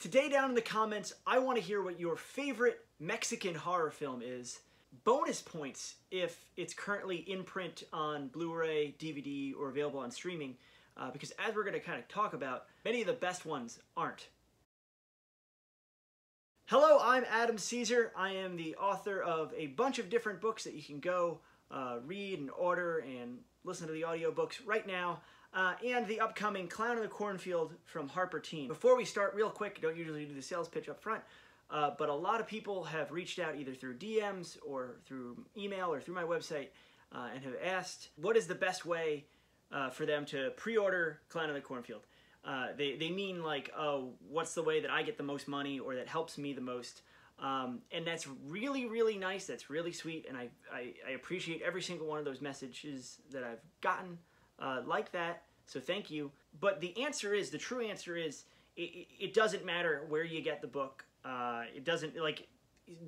Today down in the comments, I want to hear what your favorite Mexican horror film is. Bonus points if it's currently in print on Blu-ray, DVD, or available on streaming, uh, because as we're going to kind of talk about, many of the best ones aren't. Hello, I'm Adam Cesare. I am the author of a bunch of different books that you can go uh, read and order and listen to the audiobooks right now, uh, and the upcoming Clown in the Cornfield from Harper Teen. Before we start, real quick, don't usually do the sales pitch up front, uh, but a lot of people have reached out either through DMs or through email or through my website uh, and have asked what is the best way uh, for them to pre-order Clown in the Cornfield. Uh, they, they mean like, oh, what's the way that I get the most money or that helps me the most? Um, and that's really, really nice. That's really sweet. And I, I, I, appreciate every single one of those messages that I've gotten uh, like that. So thank you. But the answer is, the true answer is, it, it doesn't matter where you get the book. Uh, it doesn't, like,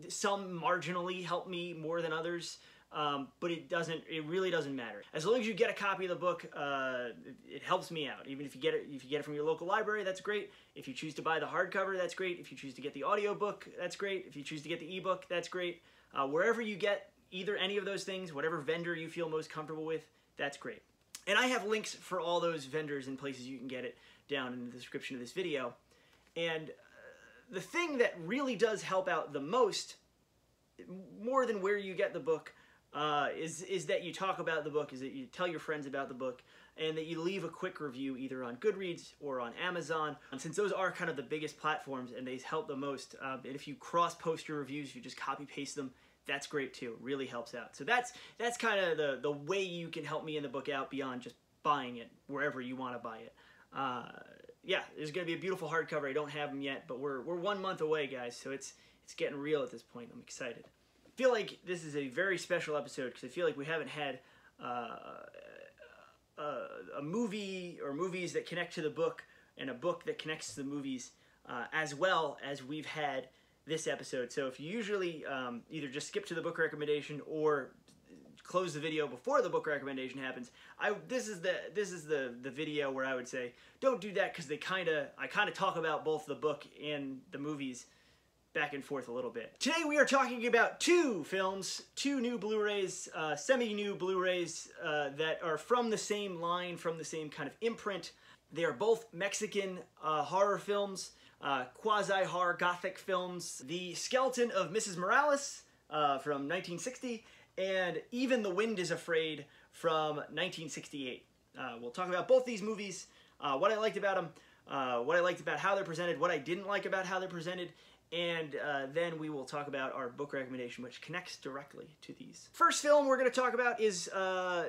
some marginally help me more than others. Um, but it doesn't. It really doesn't matter. As long as you get a copy of the book, uh, it, it, helps me out. Even if you get it, if you get it from your local library, that's great. If you choose to buy the hardcover, that's great. If you choose to get the audiobook, that's great. If you choose to get the ebook, that's great. Uh, wherever you get either any of those things, whatever vendor you feel most comfortable with, that's great. And I have links for all those vendors and places you can get it down in the description of this video. And uh, the thing that really does help out the most, more than where you get the book, uh, is is that you talk about the book, is that you tell your friends about the book, and that you leave a quick review either on Goodreads or on Amazon. And since those are kind of the biggest platforms and they help the most, uh, and if you cross post your reviews, you just copy paste them. That's great too. Really helps out. So that's that's kind of the the way you can help me in the book out beyond just buying it wherever you want to buy it. Uh, yeah, there's gonna be a beautiful hardcover. I don't have them yet, but we're we're one month away, guys. So it's it's getting real at this point. I'm excited I feel like this is a very special episode because I feel like we haven't had uh, a, a, movie or movies that connect to the book and a book that connects to the movies uh, as well as we've had this episode. So if you usually um, either just skip to the book recommendation or close the video before the book recommendation happens, I this is the this is the the video where I would say don't do that because they kind of I kind of talk about both the book and the movies back and forth a little bit. Today we are talking about two films, two new Blu-rays, uh, semi-new Blu-rays uh, that are from the same line, from the same kind of imprint. They are both Mexican uh, horror films, uh, quasi-horror gothic films. The Skeleton of Mrs. Morales uh, from 1960 and Even the Wind is Afraid from 1968. Uh, we'll talk about both these movies, what I liked about them, what I liked about how they're presented, what I didn't like about how they're presented, and uh, then we will talk about our book recommendation, which connects directly to these. First film we're going to talk about is, uh,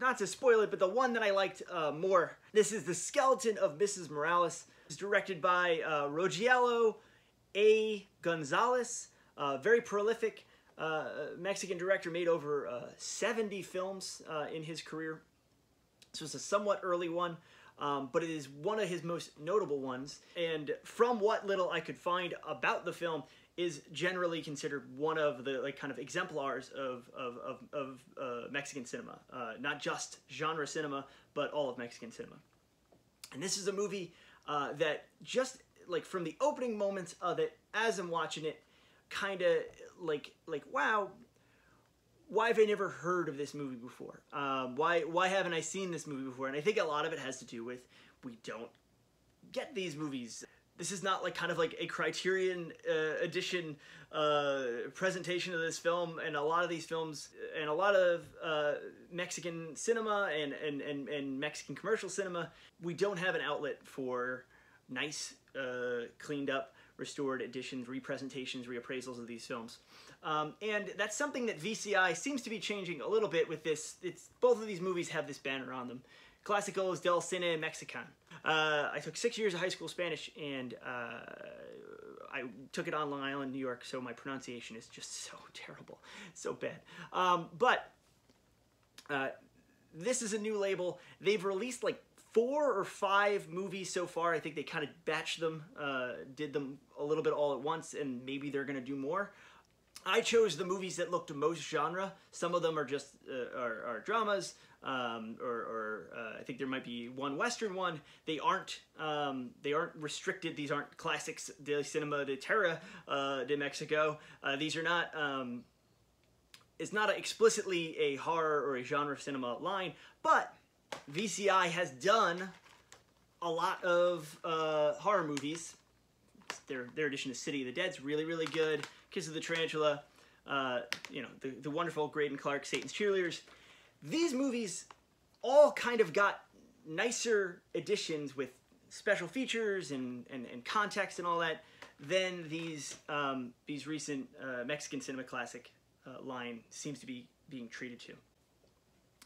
not to spoil it, but the one that I liked uh, more. This is The Skeleton of Mrs. Morales. It's directed by uh, A. Gonzalez, very prolific uh, Mexican director, made over uh, 70 films in his career. This was a somewhat early one um, but it is one of his most notable ones. And from what little I could find about the film, is generally considered one of the like kind of exemplars of of of, of uh, Mexican cinema, uh, not just genre cinema, but all of Mexican cinema. And this is a movie uh, that just like from the opening moments of it, as I'm watching it, kind of like like wow, why have I never heard of this movie before? Um, why why haven't I seen this movie before? And I think a lot of it has to do with we don't get these movies. This is not like kind of like a Criterion uh, edition uh, presentation of this film, and a lot of these films and a lot of uh, Mexican cinema and, and, and, and Mexican commercial cinema, we don't have an outlet for nice, uh, cleaned up restored editions, representations, reappraisals of these films. Um, and that's something that VCI seems to be changing a little bit with this. It's Both of these movies have this banner on them. Clásicos del Cine Mexican. Uh, I took six years of high school Spanish and uh, I took it on Long Island, New York, so my pronunciation is just so terrible, so bad. Um, but uh, this is a new label. They've released like four or five movies so far. I think they kind of batched them, uh, did them a little bit all at once, and maybe they're going to do more. I chose the movies that looked most genre. Some of them are just uh, are, are, dramas, um, or, or uh, I think there might be one Western one. They aren't um, they aren't restricted. These aren't classics de cinema de terra uh, de Mexico. Uh, these are not. Um, it's not explicitly a horror or a genre cinema line, but VCI has done a lot of uh, horror movies. Their their edition of City of the Dead's really really good. Kiss of the Tarantula, uh, you know, the, the wonderful Greydon Clark, Satan's Cheerleaders. These movies all kind of got nicer additions with special features and, and, and context and all that than these um, these recent uh, Mexican cinema classic uh, line seems to be being treated to.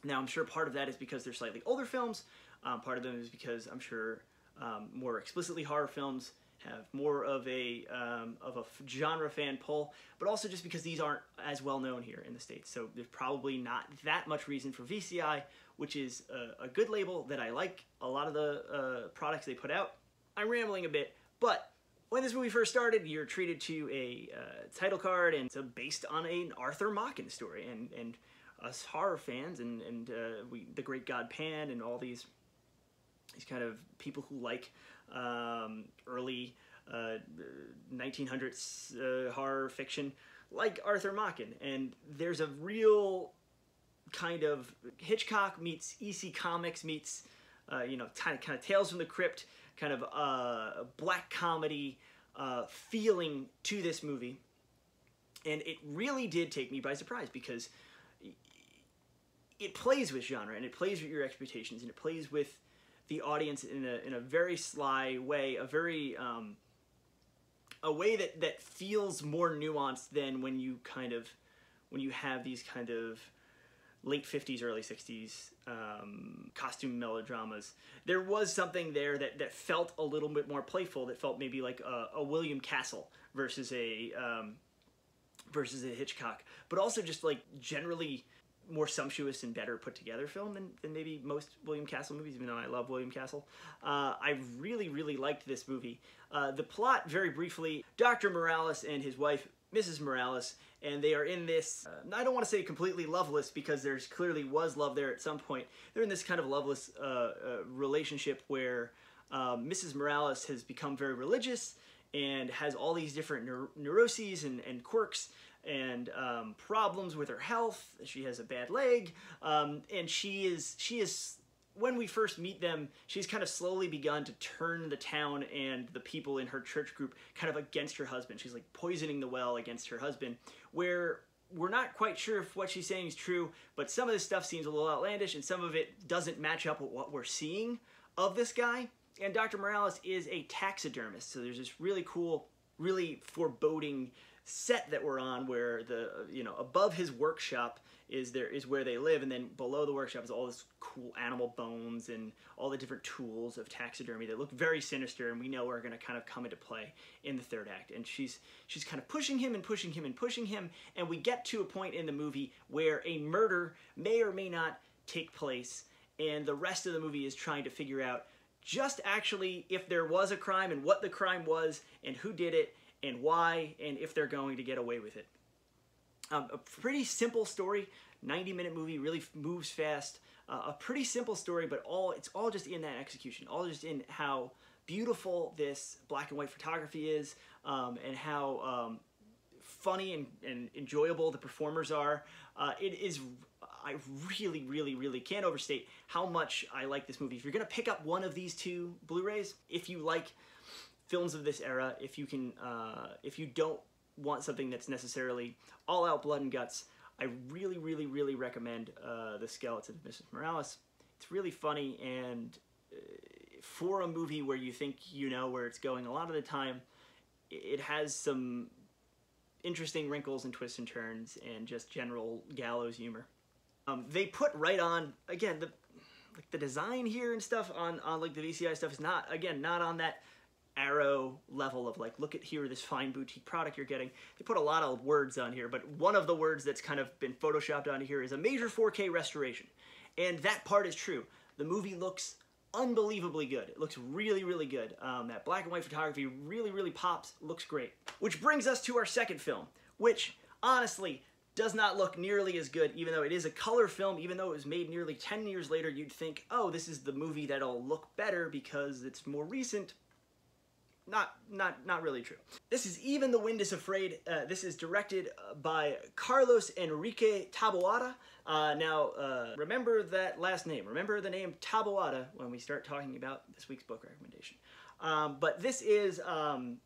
Now, I'm sure part of that is because they're slightly older films. Um, part of them is because I'm sure um, more explicitly horror films have more of a um, of a genre fan pull, but also just because these aren't as well known here in the states. So there's probably not that much reason for VCI, which is a, a good label that I like. A lot of the uh, products they put out. I'm rambling a bit, but when this movie first started, you're treated to a uh, title card, and it's based on an Arthur Machen story, and and us horror fans and and uh, we the Great God Pan and all these these kind of people who like um, early uh, 1900s uh, horror fiction like Arthur Machen. And there's a real kind of Hitchcock meets EC Comics meets, uh, you know, kind of, kind of Tales from the Crypt, kind of uh, black comedy uh, feeling to this movie. And it really did take me by surprise because it plays with genre and it plays with your expectations and it plays with the audience in a, in a very sly way, a very um, a way that that feels more nuanced than when you kind of when you have these kind of late 50s early 60s um, costume melodramas. There was something there that, that felt a little bit more playful that felt maybe like a, a william castle versus a um, versus a hitchcock but also just like generally more sumptuous and better put together film than, than maybe most William Castle movies, even though I love William Castle. Uh, I really, really liked this movie. Uh, the plot, very briefly, Dr. Morales and his wife, Mrs. Morales, and they are in this, uh, I don't want to say completely loveless because there's clearly was love there at some point. They're in this kind of loveless uh, uh, relationship where Mrs. Um, Morales has become very religious and has all these different neur neuroses and, and quirks and um, problems with her health. She has a bad leg, um, and she is she is when we first meet them, she's kind of slowly begun to turn the town and the people in her church group kind of against her husband. She's like poisoning the well against her husband, where we're not quite sure if what she's saying is true, but some of this stuff seems a little outlandish and some of it doesn't match up with what we're seeing of this guy. And Dr. Morales is a taxidermist, so there's this really cool, really foreboding set that we're on where the uh, you know above his workshop is there is where they live and then below the workshop is all this cool animal bones and all the different tools of taxidermy that look very sinister and we know are going to kind of come into play in the third act. And she's she's kind of pushing him and pushing him and pushing him and we get to a point in the movie where a murder may or may not take place and the rest of the movie is trying to figure out just actually if there was a crime and what the crime was and who did it and why and if they're going to get away with it. Um, a pretty simple story, 90 minute movie, really moves fast. Uh, a pretty simple story, but all it's all just in that execution, all just in how beautiful this black and white photography is, um, and how um, funny and, and, enjoyable the performers are. Uh, it is. I really, really, really can't overstate how much I like this movie. If you're gonna pick up one of these two Blu-rays, if you like films of this era, if you can, uh, if you don't want something that's necessarily all out blood and guts, I really, really, really recommend uh, The Skeleton of Mrs. Morales. It's really funny, and uh, for a movie where you think you know where it's going, a lot of the time it has some interesting wrinkles and twists and turns and just general gallows humor. Um, they put right on, again, the like the design here and stuff on, on like the VCI stuff is not, again, not on that arrow level of like, look at here, this fine boutique product you're getting. They put a lot of words on here, but one of the words that's kind of been photoshopped onto here is a major 4K restoration. And that part is true. The movie looks unbelievably good. It looks really, really good. Um, that black and white photography really, really pops, looks great. Which brings us to our second film, which honestly, does not look nearly as good, even though it is a color film, even though it was made nearly 10 years later, you'd think, oh, this is the movie that'll look better because it's more recent. Not, not, not really true. This is Even the Wind is Afraid. Uh, this is directed uh, by Carlos Enrique Taboada. Uh, now, uh, remember that last name. Remember the name Taboada when we start talking about this week's book recommendation. Um, but this is um,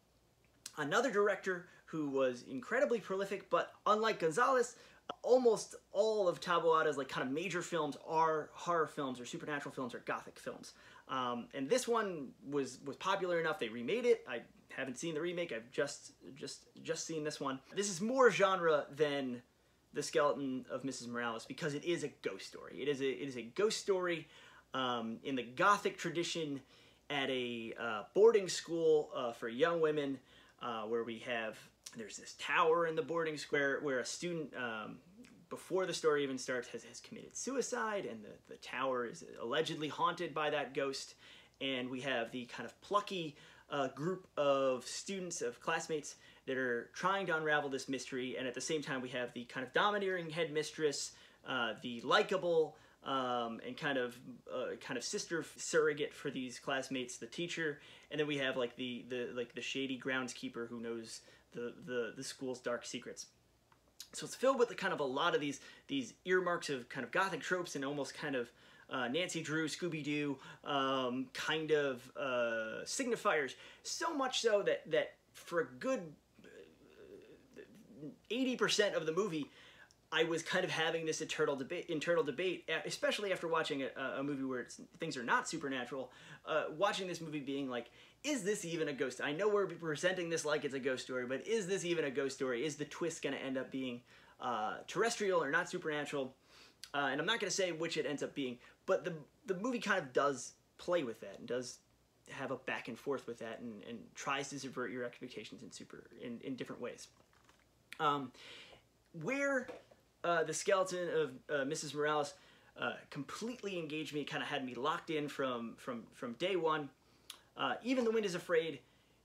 another director who was incredibly prolific, but unlike Gonzalez, almost all of Taboada's like kind of major films are horror films or supernatural films or gothic films. Um, and this one was was popular enough they remade it. I haven't seen the remake. I've just just just seen this one. This is more genre than the skeleton of Mrs. Morales because it is a ghost story. It is a it is a ghost story um, in the gothic tradition at a uh, boarding school uh, for young women uh, where we have there's this tower in the boarding square where a student um, before the story even starts has, has committed suicide and the, the tower is allegedly haunted by that ghost. And we have the kind of plucky uh, group of students of classmates that are trying to unravel this mystery. And at the same time we have the kind of domineering headmistress uh, the likable um, and kind of uh, kind of sister surrogate for these classmates, the teacher, and then we have like the the like the shady groundskeeper who knows the, the, the school's dark secrets. So it's filled with the kind of a lot of these these earmarks of kind of gothic tropes and almost kind of uh, Nancy Drew, Scooby Doo um, kind of uh, signifiers. So much so that that for a good uh, eighty percent of the movie, I was kind of having this internal debate, internal debate, especially after watching a, a movie where things are not supernatural. Uh, watching this movie, being like, is this even a ghost? I know we're presenting this like it's a ghost story, but is this even a ghost story? Is the twist going to end up being uh, terrestrial or not supernatural? Uh, and I'm not going to say which it ends up being, but the the movie kind of does play with that and does have a back and forth with that and, and tries to subvert your expectations in super in, in different ways. Um, where uh, the skeleton of uh, Mrs. Morales uh, completely engaged me, kind of had me locked in from from from day one. Uh, Even the Wind is Afraid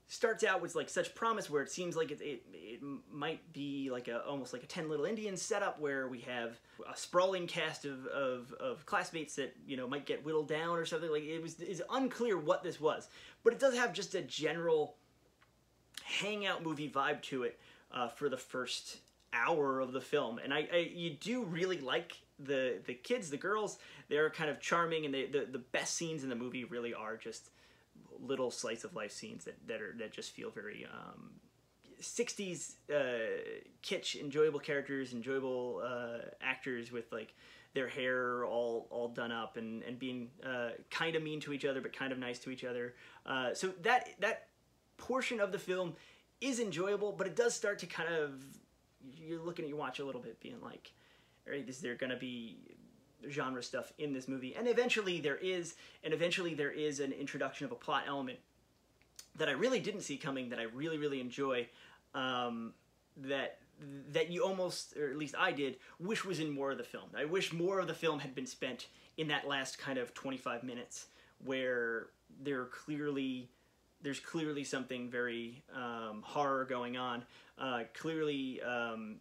starts out with like such promise where it seems like it, it, it might be like a almost like a 10 little indians setup where we have a sprawling cast of, of, of classmates that you know might get whittled down or something like it was it's unclear what this was but it does have just a general hangout movie vibe to it uh, for the first hour of the film. And I, I you do really like the the kids the girls. They're kind of charming and they, the, the best scenes in the movie really are just little slice of life scenes that, that are that just feel very um, 60s uh, kitsch enjoyable characters enjoyable uh, actors with like their hair all all done up and and being uh, kind of mean to each other but kind of nice to each other. Uh, so that that portion of the film is enjoyable but it does start to kind of you're looking at your watch a little bit being like is there gonna be genre stuff in this movie. And eventually there is, and eventually there is an introduction of a plot element that I really didn't see coming, that I really, really enjoy, um, that that you almost, or at least I did, wish was in more of the film. I wish more of the film had been spent in that last kind of 25 minutes where there are clearly there's clearly something very um, horror going on. Uh, clearly, um,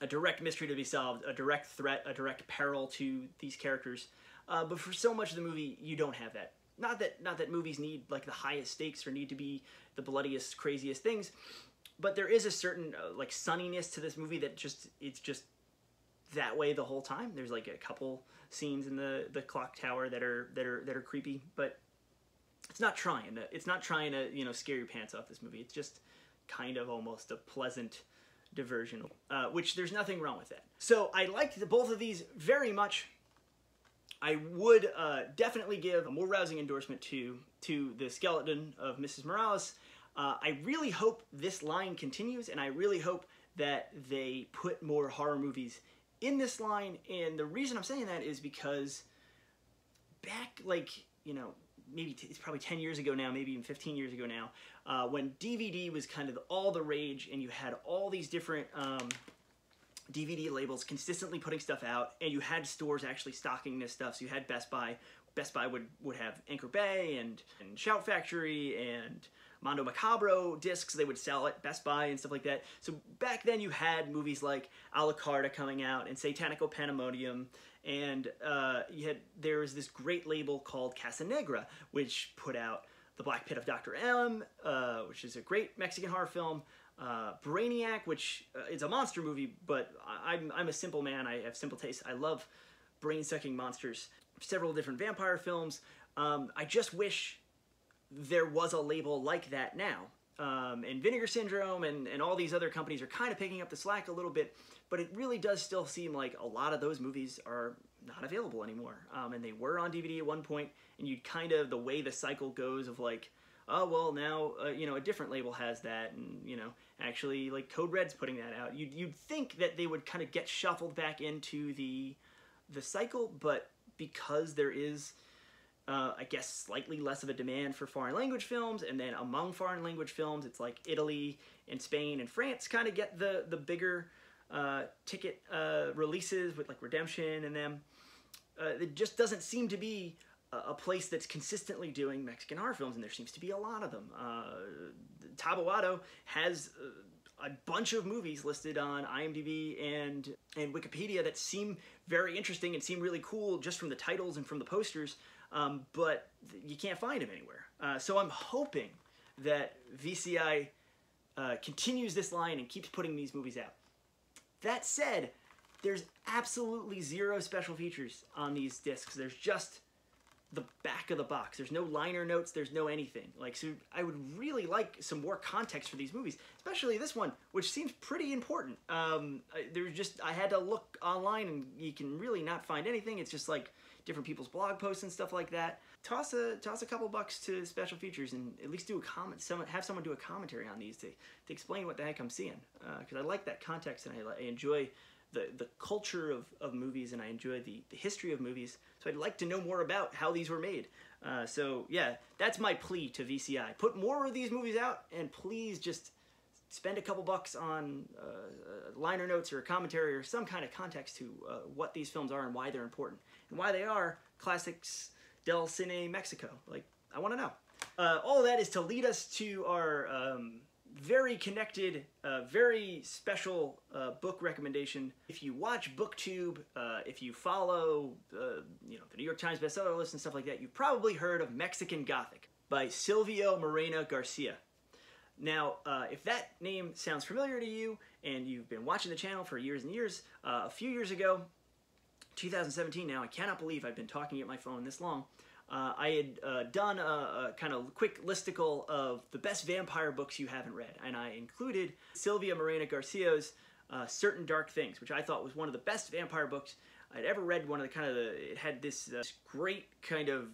a direct mystery to be solved, a direct threat, a direct peril to these characters. Uh, but for so much of the movie, you don't have that. Not that not that movies need like the highest stakes or need to be the bloodiest, craziest things, but there is a certain uh, like sunniness to this movie that just it's just that way the whole time. There's like a couple scenes in the the clock tower that are that are that are creepy, but it's not trying to it's not trying to you know scare your pants off this movie. It's just kind of almost a pleasant diversion, uh, which there's nothing wrong with that. So I liked the, both of these very much. I would uh, definitely give a more rousing endorsement to to the skeleton of Mrs. Morales. Uh, I really hope this line continues, and I really hope that they put more horror movies in this line. And the reason I'm saying that is because back, like, you know, maybe it's probably 10 years ago now, maybe even 15 years ago now, uh, when DVD was kind of all the rage and you had all these different um, DVD labels consistently putting stuff out and you had stores actually stocking this stuff. So you had Best Buy. Best Buy would, would have Anchor Bay and, and Shout Factory and Mondo Macabro discs they would sell at Best Buy and stuff like that. So back then you had movies like Alucarda coming out and Satanico Pandemonium and uh, you had there was this great label called Casa Negra, which put out The Black Pit of Dr. M, uh, which is a great Mexican horror film. Uh, Brainiac, which uh, is a monster movie, but I, I'm, I'm a simple man. I have simple tastes. I love brain-sucking monsters. Several different vampire films. Um, I just wish there was a label like that now. Um, and Vinegar Syndrome and, and all these other companies are kind of picking up the slack a little bit, but it really does still seem like a lot of those movies are not available anymore. Um, and they were on DVD at one point, and you'd kind of, the way the cycle goes of like, oh, well, now, uh, you know, a different label has that, and, you know, actually, like, Code Red's putting that out. You'd, you'd think that they would kind of get shuffled back into the, the cycle, but because there is uh, I guess slightly less of a demand for foreign language films, and then among foreign language films, it's like Italy and Spain and France kind of get the the bigger uh, ticket uh, releases with like Redemption and them. Uh, it just doesn't seem to be a, place that's consistently doing Mexican horror films, and there seems to be a lot of them. Uh, Taboada has uh, a bunch of movies listed on IMDb and and Wikipedia that seem very interesting and seem really cool just from the titles and from the posters um, but you can't find them anywhere. Uh, so I'm hoping that VCI uh, continues this line and keeps putting these movies out. That said, there's absolutely zero special features on these discs. There's just the back of the box. There's no liner notes. There's no anything. Like, so I would really like some more context for these movies, especially this one, which seems pretty important. Um, there's just I had to look online, and you can really not find anything. It's just like different people's blog posts and stuff like that. Toss a toss a couple bucks to special features and at least do a comment. Someone have someone do a commentary on these to to explain what the heck I'm seeing because uh, I like that context and I, I enjoy the, the culture of, of movies and I enjoy the, the history of movies. So I'd like to know more about how these were made. Uh, so yeah, that's my plea to VCI. Put more of these movies out and please just spend a couple bucks on uh, uh, liner notes or commentary or some kind of context to uh, what these films are and why they're important and why they are classics del cine Mexico. Like, I want to know. Uh, all that is to lead us to our um, very connected, uh, very special uh, book recommendation. If you watch BookTube, if you follow, you know, the New York Times bestseller list and stuff like that, you've probably heard of Mexican Gothic by Silvia Moreno Garcia. Now, uh, if that name sounds familiar to you and you've been watching the channel for years and years, uh, a few years ago, 2017 now, I cannot believe I've been talking at my phone this long, uh, I had uh, done a, a, kind of quick listicle of the best vampire books you haven't read, and I included Silvia Moreno Garcia's uh, Certain Dark Things, which I thought was one of the best vampire books I'd ever read. One of the kind of the, it had this uh, great kind of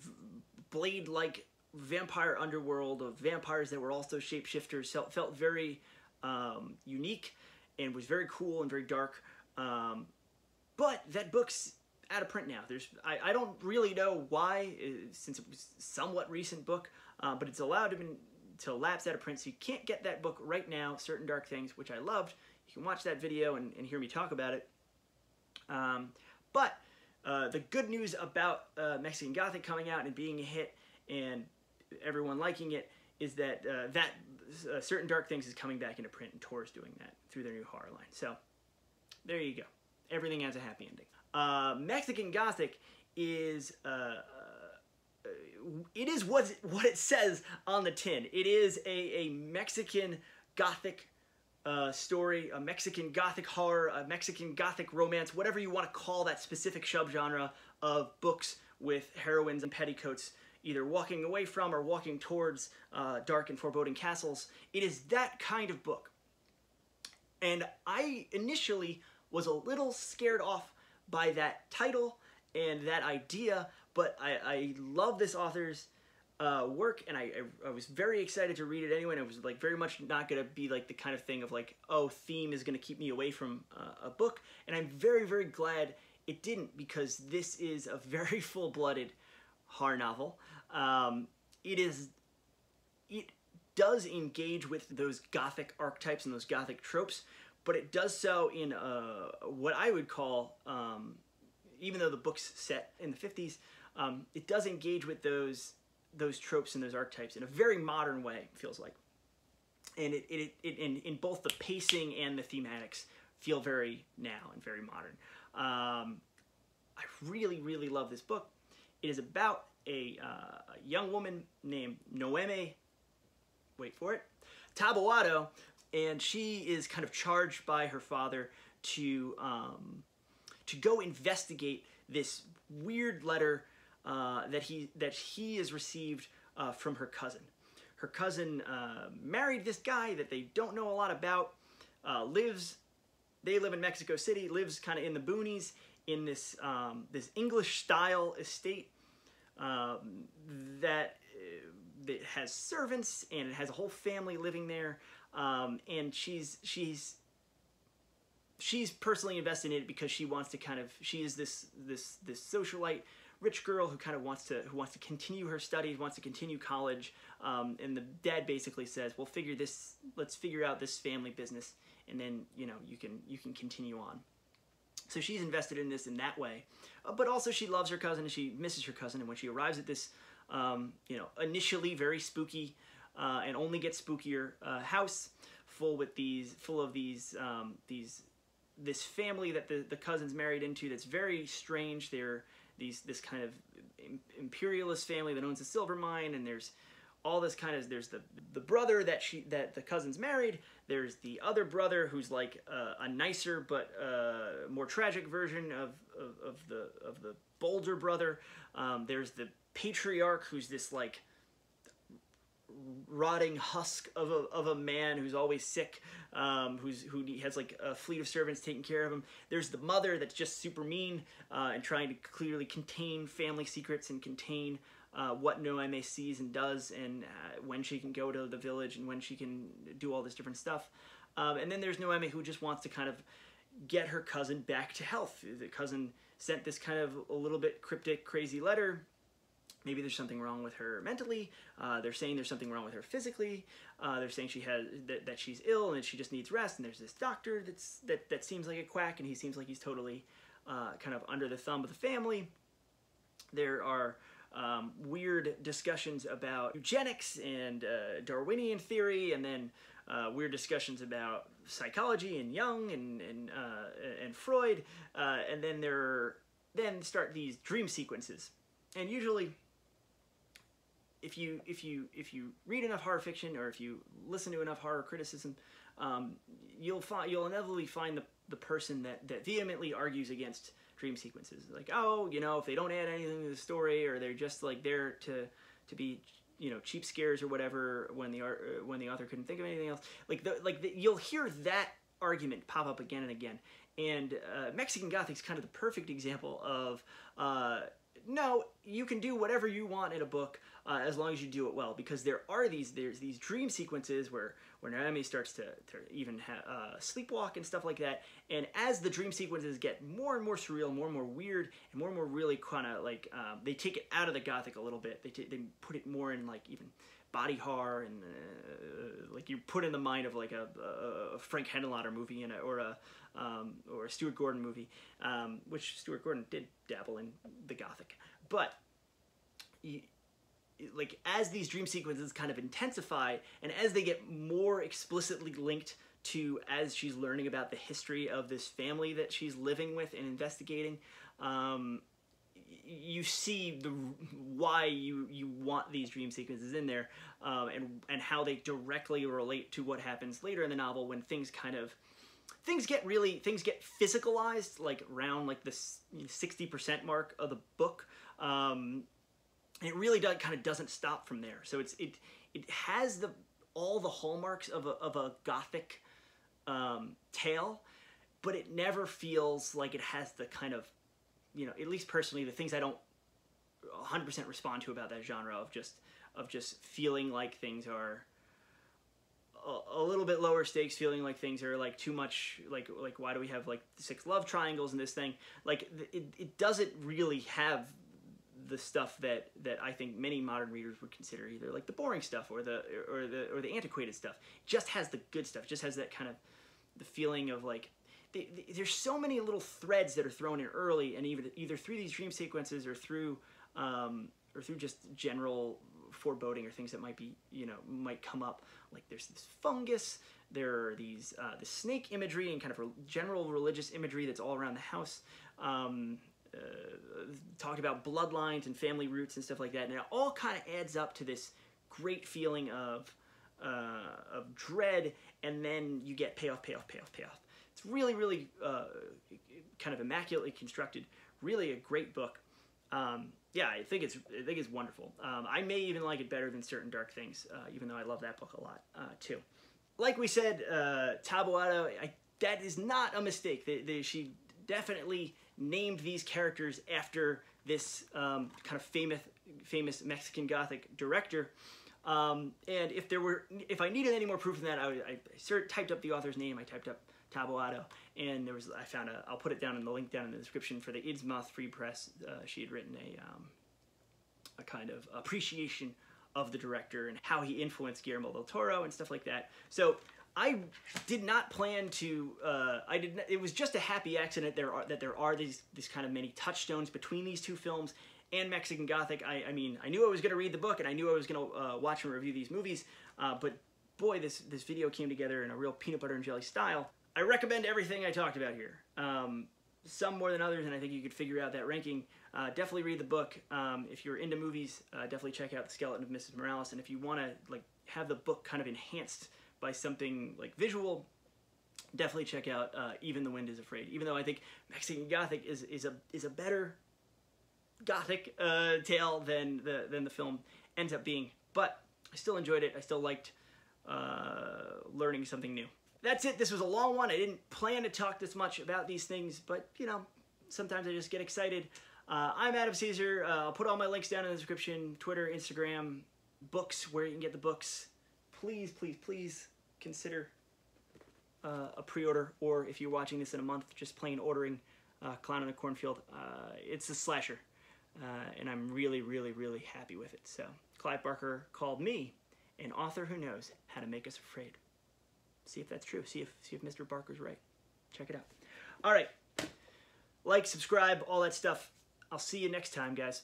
blade-like vampire underworld of vampires that were also shapeshifters felt, felt very um, unique and was very cool and very dark. Um, but that book's out of print now. There's I, I don't really know why, uh, since it was somewhat recent book, uh, but it's allowed to, be, to lapse out of print, so you can't get that book right now, Certain Dark Things, which I loved. You can watch that video and, and hear me talk about it. Um, but uh, the good news about uh, Mexican Gothic coming out and being a hit and everyone liking it is that uh, that uh, certain dark things is coming back into print and Tor doing that through their new horror line. So there you go. Everything has a happy ending. Uh, Mexican Gothic is uh, uh, it is what what it says on the tin. It is a, a Mexican Gothic uh, story, a Mexican Gothic horror, a Mexican Gothic romance, whatever you want to call that specific subgenre of books with heroines and petticoats either walking away from or walking towards uh, dark and foreboding castles. It is that kind of book. And I initially was a little scared off by that title and that idea, but I, I love this author's uh, work, and I, I, was very excited to read it anyway. And it was like very much not to be like the kind of thing of like, oh, theme is to keep me away from uh, a book. And I'm very, very glad it didn't because this is a very full-blooded horror novel. Um, it is, it does engage with those gothic archetypes and those gothic tropes, but it does so in a, what I would call, um, even though the book's set in the 50s, um, it does engage with those those tropes and those archetypes in a very modern way. It feels like, and it it, it in in both the pacing and the thematics feel very now and very modern. Um, I really really love this book. It is about a, uh, a young woman named Noemi. Wait for it, Taboada, and she is kind of charged by her father to um, to go investigate this weird letter uh, that he that he has received uh, from her cousin. Her cousin uh, married this guy that they don't know a lot about. Uh, lives they live in Mexico City. Lives kind of in the boonies in this um, this English style estate um, that uh, that has servants and it has a whole family living there. Um, and she's she's she's personally invested in it because she wants to kind of she is this this this socialite rich girl who kind of wants to who wants to continue her studies wants to continue college. Um, and the dad basically says well figure this let's figure out this family business and then you know you can you can continue on. So she's invested in this in that way. Uh, but also she loves her cousin and she misses her cousin. And when she arrives at this um, you know initially very spooky uh, and only gets spookier uh, house full with these full of these um, these this family that the, the cousins married into that's very strange. They're these this kind of imperialist family that owns a silver mine, and there's all this kind of there's the the brother that she that the cousins married. There's the other brother who's like uh, a nicer but uh, more tragic version of, of, of the of the bolder brother. Um, there's the patriarch who's this like rotting husk of a, of a man who's always sick, um, who's who has like a fleet of servants taking care of him. There's the mother that's just super mean uh, and trying to clearly contain family secrets and contain uh, what Noemi sees and does, and uh, when she can go to the village and when she can do all this different stuff. Um, and then there's Noemi who just wants to kind of get her cousin back to health. The cousin sent this kind of a little bit cryptic, crazy letter maybe there's something wrong with her mentally. Uh, they're saying there's something wrong with her physically. Uh, they're saying she has that, that she's ill and she just needs rest. And there's this doctor that's that that seems like a quack, and he seems like he's totally uh, kind of under the thumb of the family. There are um, weird discussions about eugenics and uh, Darwinian theory, and then uh, weird discussions about psychology and Jung and and uh, and Freud, and then there then start these dream sequences, and usually if you if you if you read enough horror fiction or if you listen to enough horror criticism, um, you'll find you'll inevitably find the the person that that vehemently argues against dream sequences. Like, oh, you know, if they don't add anything to the story or they're just like there to to be you know cheap scares or whatever when the art when the author couldn't think of anything else. Like the like the, you'll hear that argument pop up again and again. And uh, Mexican Gothic is kind of the perfect example of uh, no, you can do whatever you want in a book uh, as long as you do it well. Because there are these there's these dream sequences where where Noemi starts to, to even ha- uh, sleepwalk and stuff like that. And as the dream sequences get more and more surreal, more and more weird, and more and more really kind of like um, they take it out of the gothic a little bit. They t- they put it more in like even body horror and uh, like you put in the mind of like a, a Frank Henenlotter movie in a, or a um, or a Stuart Gordon movie, um, which Stuart Gordon did dabble in the gothic, but. You, like as these dream sequences kind of intensify and as they get more explicitly linked to as she's learning about the history of this family that she's living with and investigating um, you see the why you you want these dream sequences in there um, and and how they directly relate to what happens later in the novel when things kind of things get really things get physicalized like around like the 60% mark of the book. Um, it really does kind of doesn't stop from there. So it's it it has the all the hallmarks of a, of a gothic um, tale but it never feels like it has the kind of you know, at least personally, the things I don't 100% respond to about that genre of just of just feeling like things are a, little bit lower stakes, feeling like things are like too much. Like like why do we have like six love triangles and this thing? Like it it doesn't really have the stuff that that I think many modern readers would consider either like the boring stuff or the or the or the antiquated stuff. It just has the good stuff. It just has that kind of the feeling of like they, they, there's so many little threads that are thrown in early, and even either through these dream sequences or through um, or through just general foreboding or things that might be, you know, might come up. Like there's this fungus, there are these uh, the snake imagery and kind of re- general religious imagery that's all around the house. Um, uh, talked about bloodlines and family roots and stuff like that, and it all kind of adds up to this great feeling of uh, of dread, and then you get payoff, payoff, payoff, payoff. It's really, really uh, kind of immaculately constructed. Really a great book. Um, yeah, I think it's I think it's wonderful. Um, I may even like it better than certain Dark Things, uh, even though I love that book a lot uh, too. Like we said, uh, Taboada, I, that is not a mistake. She definitely named these characters after this um, kind of famous famous Mexican Gothic director. Um, and if there were, if I needed any more proof than that, I, I, I typed up the author's name. I typed up Taboada, and there was I found a. I'll put it down in the link down in the description for the Innsmouth Free Press. Uh, she had written a um, a kind of appreciation of the director and how he influenced Guillermo del Toro and stuff like that. So I did not plan to. Uh, I did. Not, it was just a happy accident there are, that there are these these kind of many touchstones between these two films and Mexican Gothic. I, I mean, I knew I was going to read the book and I knew I was going to uh, watch and review these movies, uh, but boy, this this video came together in a real peanut butter and jelly style. I recommend everything I talked about here. Um, some more than others, and I think you could figure out that ranking. Uh, definitely read the book. Um, if you're into movies, uh, definitely check out The Skeleton of Mrs. Morales. And if you want to like have the book kind of enhanced by something like visual, definitely check out uh, Even the Wind is Afraid. Even though I think Mexican Gothic is, is a is a better Gothic uh, tale than the than the film ends up being, but I still enjoyed it. I still liked uh, learning something new that's it. This was a long one. I didn't plan to talk this much about these things, but you know, sometimes I just get excited. Uh, I'm Adam Cesare. Uh, I'll put all my links down in the description Twitter, Instagram, books, where you can get the books. Please, please, please consider uh, a pre order, or if you're watching this in a month, just plain ordering uh, Clown in the Cornfield. Uh, it's a slasher, uh, and I'm really, really, really happy with it. So, Clive Barker called me an author who knows how to make us afraid see if that's true. See if see if Mr. Barker's right. Check it out. All right. Like, subscribe, all that stuff. I'll see you next time, guys.